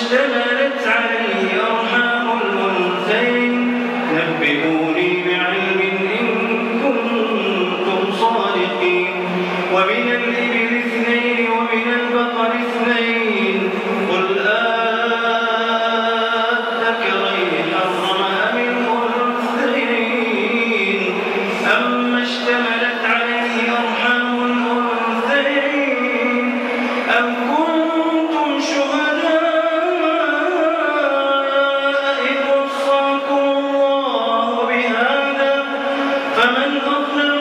اشتملت عليه أرحام الأنثيين نبئون Allah'ım